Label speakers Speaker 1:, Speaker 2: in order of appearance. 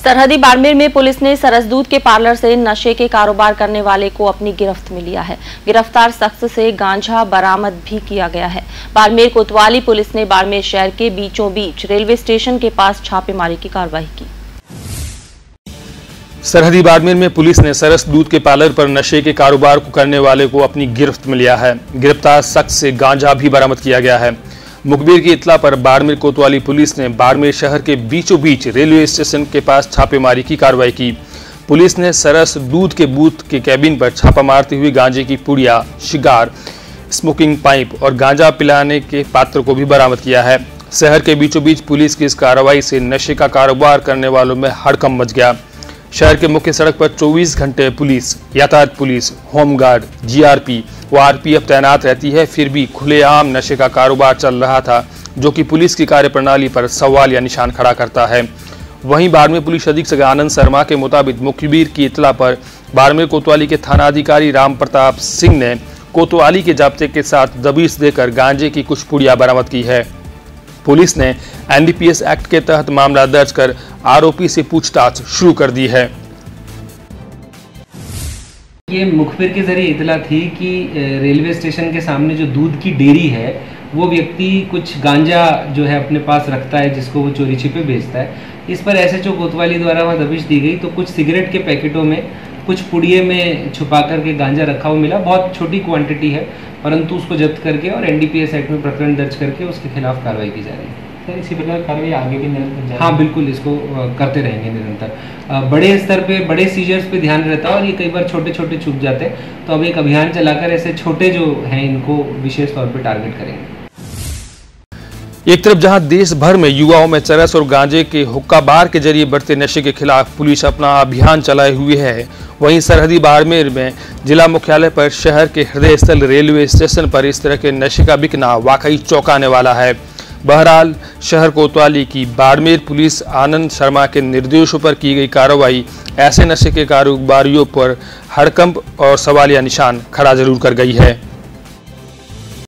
Speaker 1: सरहदी बाड़मेर में पुलिस ने सरसदूत के पार्लर से नशे के कारोबार करने वाले को अपनी गिरफ्त में लिया है। गिरफ़्तार शख्स से गांजा बरामद भी किया गया है। बाड़मेर कोतवाली पुलिस ने बाड़मेर शहर के बीचों बीच रेलवे स्टेशन के पास छापेमारी की कार्रवाई की।
Speaker 2: सरहदी बाड़मेर में पुलिस ने सरस दूध के पार्लर पर नशे के कारोबार को करने वाले को अपनी गिरफ्त में लिया है। गिरफ़्तार शख्स से गांजा भी बरामद किया गया है। मुखबिर की इतला पर बाड़मेर कोतवाली पुलिस ने बाड़मेर शहर के बीचों बीच रेलवे स्टेशन के पास छापेमारी की कार्रवाई की। पुलिस ने सरस दूध के बूथ के कैबिन पर छापा मारते हुए गांजे की पुड़िया, शिगार, स्मोकिंग पाइप और गांजा पिलाने के पात्र को भी बरामद किया है। शहर के बीचों बीच पुलिस की इस कार्रवाई से नशे का कारोबार करने वालों में हड़कम मच गया। शहर के मुख्य सड़क पर 24 घंटे पुलिस, यातायात पुलिस, होमगार्ड जीआरपी व आरपीएफ तैनात रहती है, फिर भी खुलेआम नशे का कारोबार चल रहा था, जो कि पुलिस की कार्यप्रणाली पर सवाल या निशान खड़ा करता है। वहीं बाड़मेर पुलिस अधीक्षक आनंद शर्मा के मुताबिक मुखबिर की इतला पर बाड़मेर कोतवाली के थानाधिकारी राम प्रताप सिंह ने कोतवाली के जाब्ते के साथ दबीश देकर गांजे की कुछ पुड़िया बरामद की है। पुलिस ने एनडीपीएस एक्ट के तहत मामला दर्ज कर आरोपी से पूछताछ शुरू कर दी है।
Speaker 3: ये मुखबिर के ज़रिए इतला थी कि रेलवे स्टेशन के सामने जो दूध की डेयरी है, वो व्यक्ति कुछ गांजा जो है अपने पास रखता है, जिसको वो चोरी छिपे बेचता है। इस पर एस एच कोतवाली द्वारा वहाँ दबिश दी गई तो कुछ सिगरेट के पैकेटों में, कुछ पुड़िए में छुपा करके गांजा रखा हुआ मिला। बहुत छोटी क्वांटिटी है। परंतु उसको जब्त करके और एनडीपीएस एक्ट में प्रकरण दर्ज करके उसके खिलाफ कार्रवाई की जा रही है।
Speaker 4: सर इसी प्रकार कार्रवाई आगे भी निरंतर
Speaker 3: हाँ बिल्कुल इसको करते रहेंगे निरंतर। बड़े स्तर पे बड़े सीजर्स पे ध्यान रहता है और ये कई बार छोटे छोटे छुप जाते हैं। तो अब एक अभियान चलाकर ऐसे छोटे जो हैं इनको विशेष तौर पर टारगेट करेंगे।
Speaker 2: एक तरफ़ जहाँ देश भर में युवाओं में चरस और गांजे के हुक्का बार के ज़रिए बढ़ते नशे के खिलाफ पुलिस अपना अभियान चलाए हुए है, वहीं सरहदी बाड़मेर में जिला मुख्यालय पर शहर के हृदय स्थल रेलवे स्टेशन पर इस तरह के नशे का बिकना वाकई चौंकाने वाला है। बहरहाल, शहर कोतवाली की बाड़मेर पुलिस आनंद शर्मा के निर्देशों पर की गई कार्रवाई, ऐसे नशे के कारोबारियों पर हड़कंप और सवालिया निशान खड़ा ज़रूर कर गई है।